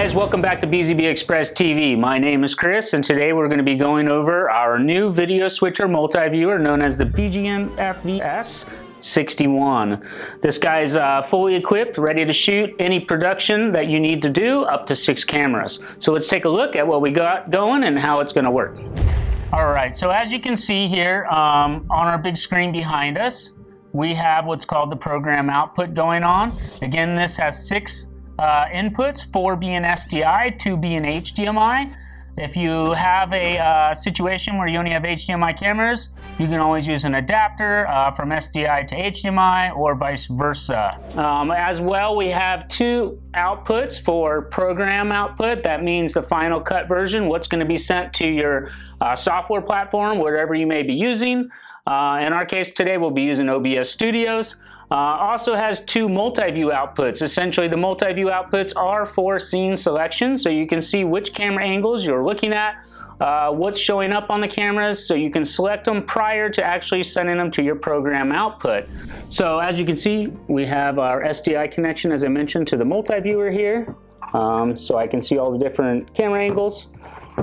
guys, welcome back to BZB Express TV. My name is Chris and today we're going to be going over our new video switcher multi-viewer known as the BGM FVS 61. This guy's uh, fully equipped, ready to shoot any production that you need to do up to six cameras. So let's take a look at what we got going and how it's going to work. All right, so as you can see here um, on our big screen behind us, we have what's called the program output going on. Again, this has six uh, inputs, four being SDI, two being HDMI. If you have a uh, situation where you only have HDMI cameras, you can always use an adapter uh, from SDI to HDMI or vice versa. Um, as well, we have two outputs for program output. That means the final cut version, what's going to be sent to your uh, software platform, whatever you may be using. Uh, in our case today, we'll be using OBS Studios. Uh, also has two multi-view outputs. Essentially, the multi-view outputs are for scene selection, so you can see which camera angles you're looking at, uh, what's showing up on the cameras, so you can select them prior to actually sending them to your program output. So as you can see, we have our SDI connection, as I mentioned, to the multi-viewer here. Um, so I can see all the different camera angles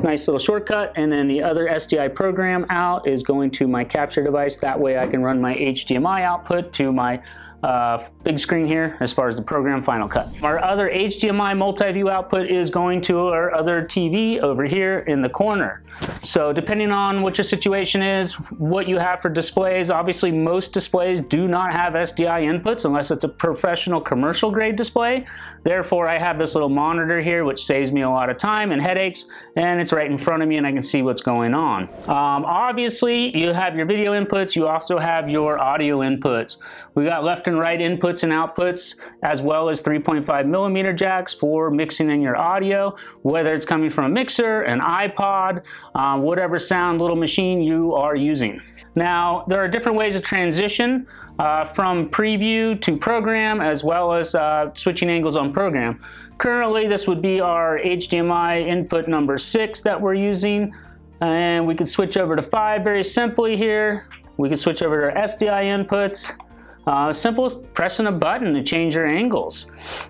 nice little shortcut. And then the other SDI program out is going to my capture device. That way I can run my HDMI output to my uh, big screen here as far as the program Final Cut. Our other HDMI multi-view output is going to our other TV over here in the corner. So depending on what your situation is, what you have for displays, obviously most displays do not have SDI inputs unless it's a professional commercial grade display. Therefore, I have this little monitor here which saves me a lot of time and headaches and it's right in front of me and I can see what's going on. Um, obviously, you have your video inputs, you also have your audio inputs. We got left and right inputs and outputs as well as 3.5 millimeter jacks for mixing in your audio, whether it's coming from a mixer, an iPod, um, whatever sound little machine you are using. Now, there are different ways of transition uh, from preview to program as well as uh, switching angles on program. Currently, this would be our HDMI input number six that we're using. And we could switch over to five very simply here. We can switch over to our SDI inputs. Uh, simple as pressing a button to change your angles.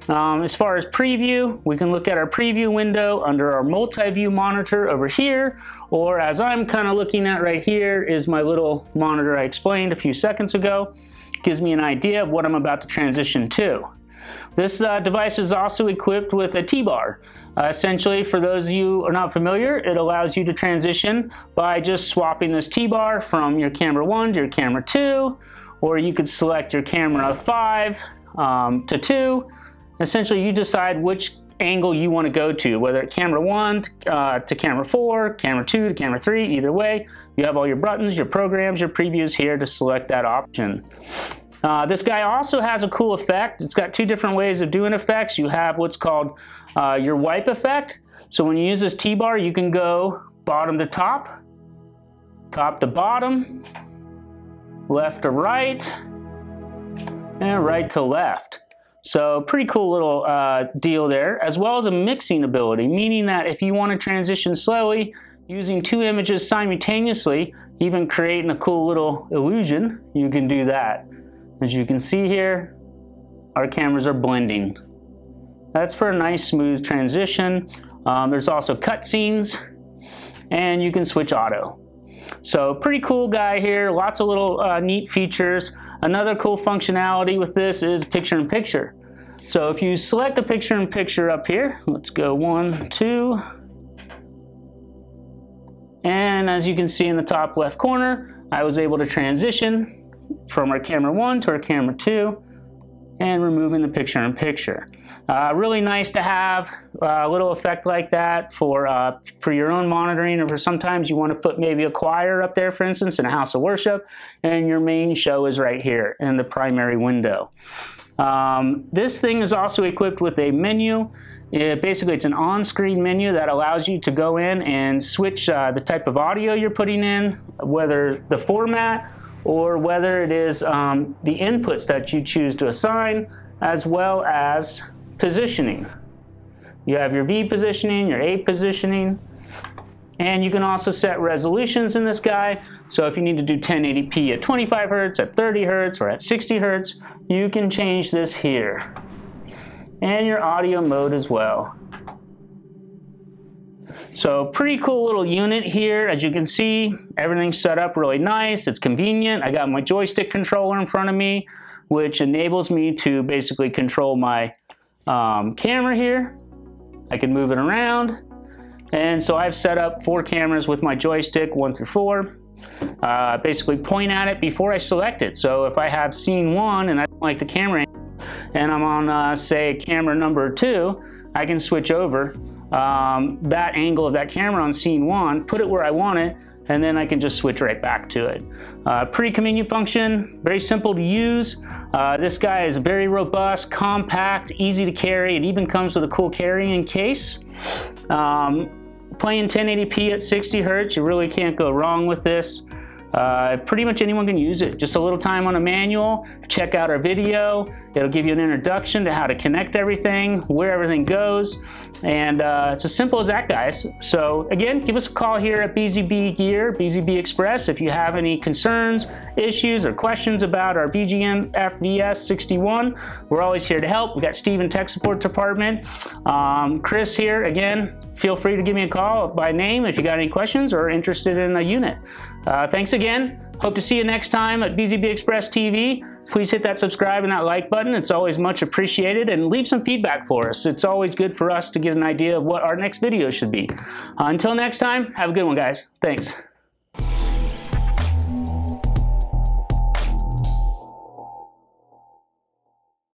Um, as far as preview, we can look at our preview window under our multi-view monitor over here, or as I'm kind of looking at right here is my little monitor I explained a few seconds ago. Gives me an idea of what I'm about to transition to. This uh, device is also equipped with a T-bar. Uh, essentially, for those of you who are not familiar, it allows you to transition by just swapping this T-bar from your camera 1 to your camera 2, or you could select your camera 5 um, to 2. Essentially, you decide which angle you want to go to, whether camera 1 uh, to camera 4, camera 2 to camera 3, either way. You have all your buttons, your programs, your previews here to select that option. Uh, this guy also has a cool effect. It's got two different ways of doing effects. You have what's called uh, your wipe effect. So when you use this T-bar, you can go bottom to top, top to bottom, left to right, and right to left. So pretty cool little uh, deal there, as well as a mixing ability, meaning that if you want to transition slowly, using two images simultaneously, even creating a cool little illusion, you can do that. As you can see here, our cameras are blending. That's for a nice smooth transition. Um, there's also cutscenes, and you can switch auto. So pretty cool guy here, lots of little uh, neat features. Another cool functionality with this is picture-in-picture. -picture. So if you select a picture-in-picture -picture up here, let's go one, two, and as you can see in the top left corner, I was able to transition from our camera 1 to our camera 2 and removing the picture-in-picture. Uh, really nice to have a little effect like that for, uh, for your own monitoring or for sometimes you want to put maybe a choir up there, for instance, in a house of worship, and your main show is right here in the primary window. Um, this thing is also equipped with a menu. It, basically, it's an on-screen menu that allows you to go in and switch uh, the type of audio you're putting in, whether the format or whether it is um, the inputs that you choose to assign, as well as positioning. You have your V positioning, your A positioning, and you can also set resolutions in this guy. So if you need to do 1080p at 25 hertz, at 30 hertz, or at 60 hertz, you can change this here. And your audio mode as well. So pretty cool little unit here. As you can see, everything's set up really nice. It's convenient. I got my joystick controller in front of me, which enables me to basically control my um, camera here. I can move it around. And so I've set up four cameras with my joystick, one through four. Uh, basically point at it before I select it. So if I have scene one and I don't like the camera and I'm on, uh, say, camera number two, I can switch over um, that angle of that camera on scene one, put it where I want it, and then I can just switch right back to it. Uh, pretty convenient function, very simple to use. Uh, this guy is very robust, compact, easy to carry. It even comes with a cool carrying case. Um, playing 1080p at 60 hertz, you really can't go wrong with this. Uh, pretty much anyone can use it. Just a little time on a manual, check out our video. It'll give you an introduction to how to connect everything, where everything goes, and uh, it's as simple as that, guys. So again, give us a call here at BZB Gear, BZB Express, if you have any concerns, issues, or questions about our BG-MFVS61. We're always here to help. We've got Steve Tech Support Department. Um, Chris here, again, feel free to give me a call by name if you got any questions or interested in a unit. Uh, thanks again. Hope to see you next time at BZB Express TV. Please hit that subscribe and that like button. It's always much appreciated. And leave some feedback for us. It's always good for us to get an idea of what our next video should be. Uh, until next time, have a good one, guys. Thanks.